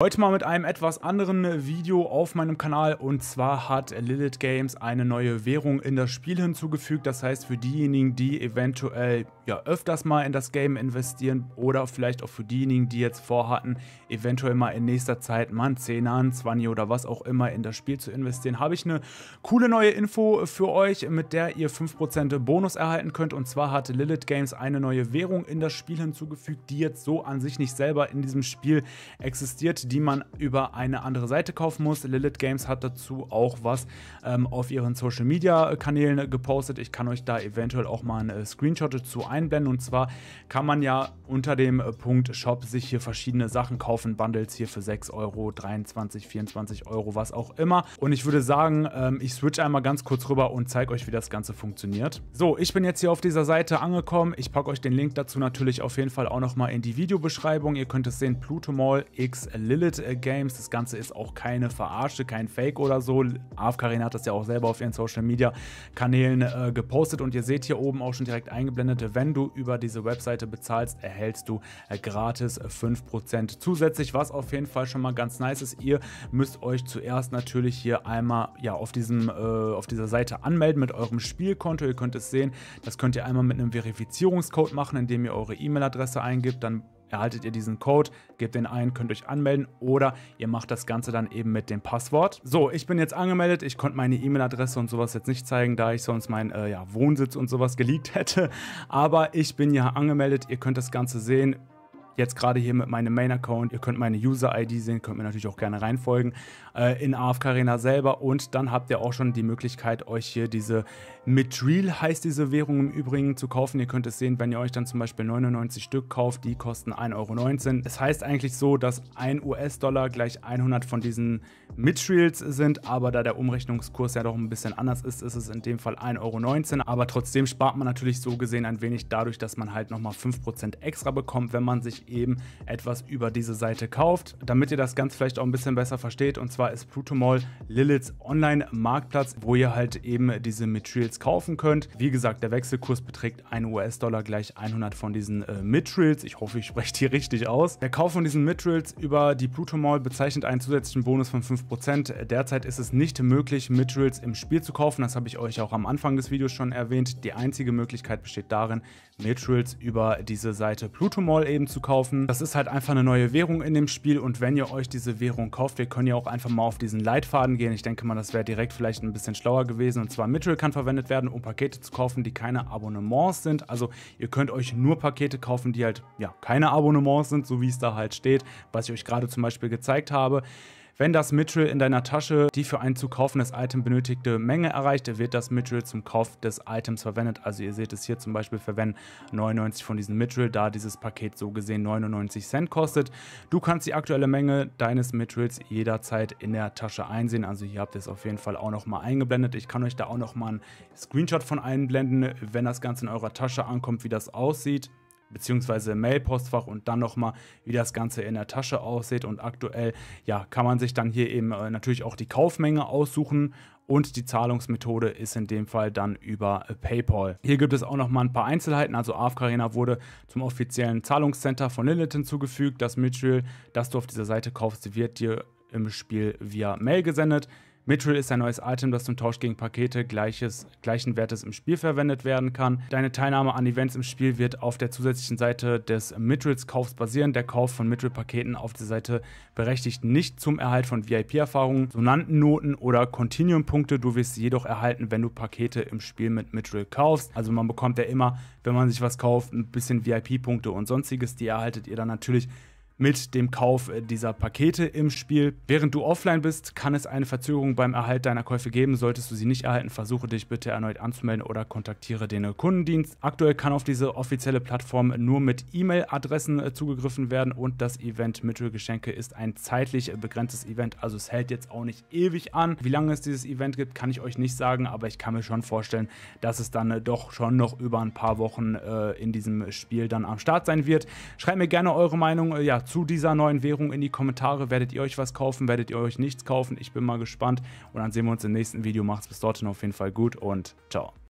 Heute mal mit einem etwas anderen Video auf meinem Kanal und zwar hat Lilith Games eine neue Währung in das Spiel hinzugefügt. Das heißt für diejenigen, die eventuell ja öfters mal in das Game investieren oder vielleicht auch für diejenigen, die jetzt vorhatten, eventuell mal in nächster Zeit mal 10er, 20 oder was auch immer in das Spiel zu investieren, habe ich eine coole neue Info für euch, mit der ihr 5% Bonus erhalten könnt. Und zwar hat Lilith Games eine neue Währung in das Spiel hinzugefügt, die jetzt so an sich nicht selber in diesem Spiel existiert die man über eine andere Seite kaufen muss. Lilith Games hat dazu auch was ähm, auf ihren Social Media Kanälen gepostet. Ich kann euch da eventuell auch mal einen Screenshot dazu einblenden. Und zwar kann man ja unter dem äh, Punkt Shop sich hier verschiedene Sachen kaufen. Bundles hier für 6 Euro, 23, 24 Euro, was auch immer. Und ich würde sagen, ähm, ich switch einmal ganz kurz rüber und zeige euch, wie das Ganze funktioniert. So, ich bin jetzt hier auf dieser Seite angekommen. Ich packe euch den Link dazu natürlich auf jeden Fall auch nochmal in die Videobeschreibung. Ihr könnt es sehen, Pluto Mall X Lilith äh, Games. Das Ganze ist auch keine Verarsche, kein Fake oder so. AFK hat das ja auch selber auf ihren Social Media Kanälen äh, gepostet und ihr seht hier oben auch schon direkt eingeblendet, wenn du über diese Webseite bezahlst, erhältst du äh, gratis 5% zusätzlich, was auf jeden Fall schon mal ganz nice ist. Ihr müsst euch zuerst natürlich hier einmal ja, auf, diesem, äh, auf dieser Seite anmelden mit eurem Spielkonto. Ihr könnt es sehen, das könnt ihr einmal mit einem Verifizierungscode machen, indem ihr eure E-Mail-Adresse eingibt. Dann erhaltet ihr diesen Code, gebt den ein, könnt euch anmelden oder ihr macht das Ganze dann eben mit dem Passwort. So, ich bin jetzt angemeldet, ich konnte meine E-Mail-Adresse und sowas jetzt nicht zeigen, da ich sonst meinen äh, ja, Wohnsitz und sowas geleakt hätte, aber ich bin ja angemeldet, ihr könnt das Ganze sehen. Jetzt gerade hier mit meinem Main-Account. Ihr könnt meine User-ID sehen, könnt mir natürlich auch gerne reinfolgen äh, in AFK Arena selber. Und dann habt ihr auch schon die Möglichkeit, euch hier diese Mitreal heißt diese Währung im Übrigen zu kaufen. Ihr könnt es sehen, wenn ihr euch dann zum Beispiel 99 Stück kauft, die kosten 1,19 Euro. Es heißt eigentlich so, dass 1 US-Dollar gleich 100 von diesen Mitreals sind, aber da der Umrechnungskurs ja doch ein bisschen anders ist, ist es in dem Fall 1,19 Euro. Aber trotzdem spart man natürlich so gesehen ein wenig dadurch, dass man halt nochmal 5% extra bekommt, wenn man sich eben etwas über diese Seite kauft. Damit ihr das ganz vielleicht auch ein bisschen besser versteht, und zwar ist Pluto Mall Liliths Online-Marktplatz, wo ihr halt eben diese Mitreals kaufen könnt. Wie gesagt, der Wechselkurs beträgt 1 US-Dollar gleich 100 von diesen äh, Mitrills. Ich hoffe, ich spreche die richtig aus. Der Kauf von diesen Mitrills über die Pluto Mall bezeichnet einen zusätzlichen Bonus von 5%. Derzeit ist es nicht möglich, Mitrills im Spiel zu kaufen. Das habe ich euch auch am Anfang des Videos schon erwähnt. Die einzige Möglichkeit besteht darin, Mitrills über diese Seite Pluto Mall eben zu kaufen. Das ist halt einfach eine neue Währung in dem Spiel und wenn ihr euch diese Währung kauft, wir können ja auch einfach mal auf diesen Leitfaden gehen. Ich denke mal, das wäre direkt vielleicht ein bisschen schlauer gewesen und zwar Mitchell kann verwendet werden, um Pakete zu kaufen, die keine Abonnements sind. Also ihr könnt euch nur Pakete kaufen, die halt ja keine Abonnements sind, so wie es da halt steht, was ich euch gerade zum Beispiel gezeigt habe. Wenn das Mitchell in deiner Tasche die für ein zu kaufendes Item benötigte Menge erreicht, wird das Mitchell zum Kauf des Items verwendet. Also ihr seht es hier zum Beispiel verwenden 99 von diesen Mitchell, da dieses Paket so gesehen 99 Cent kostet. Du kannst die aktuelle Menge deines Mitchells jederzeit in der Tasche einsehen. Also hier habt ihr es auf jeden Fall auch nochmal eingeblendet. Ich kann euch da auch nochmal einen Screenshot von einblenden, wenn das Ganze in eurer Tasche ankommt, wie das aussieht beziehungsweise Mailpostfach und dann nochmal, wie das Ganze in der Tasche aussieht. Und aktuell, ja, kann man sich dann hier eben äh, natürlich auch die Kaufmenge aussuchen und die Zahlungsmethode ist in dem Fall dann über äh, PayPal. Hier gibt es auch noch mal ein paar Einzelheiten. Also AFK wurde zum offiziellen Zahlungscenter von Lilith hinzugefügt. Das Mitchell, das du auf dieser Seite kaufst, wird dir im Spiel via Mail gesendet. Mitchell ist ein neues Item, das zum Tausch gegen Pakete gleiches, gleichen Wertes im Spiel verwendet werden kann. Deine Teilnahme an Events im Spiel wird auf der zusätzlichen Seite des Mitchells Kaufs basieren. Der Kauf von Mitchell-Paketen auf der Seite berechtigt nicht zum Erhalt von VIP-Erfahrungen, Sonantennoten oder Continuum-Punkte. Du wirst sie jedoch erhalten, wenn du Pakete im Spiel mit Mitchell kaufst. Also man bekommt ja immer, wenn man sich was kauft, ein bisschen VIP-Punkte und sonstiges. Die erhaltet ihr dann natürlich mit dem Kauf äh, dieser Pakete im Spiel. Während du offline bist, kann es eine Verzögerung beim Erhalt deiner Käufe geben. Solltest du sie nicht erhalten, versuche dich bitte erneut anzumelden oder kontaktiere den Kundendienst. Aktuell kann auf diese offizielle Plattform nur mit E-Mail-Adressen äh, zugegriffen werden und das Event Mittelgeschenke ist ein zeitlich begrenztes Event, also es hält jetzt auch nicht ewig an. Wie lange es dieses Event gibt, kann ich euch nicht sagen, aber ich kann mir schon vorstellen, dass es dann äh, doch schon noch über ein paar Wochen äh, in diesem Spiel dann am Start sein wird. Schreibt mir gerne eure Meinung äh, ja, zu dieser neuen Währung in die Kommentare. Werdet ihr euch was kaufen? Werdet ihr euch nichts kaufen? Ich bin mal gespannt. Und dann sehen wir uns im nächsten Video. Macht's bis dorthin auf jeden Fall gut und ciao.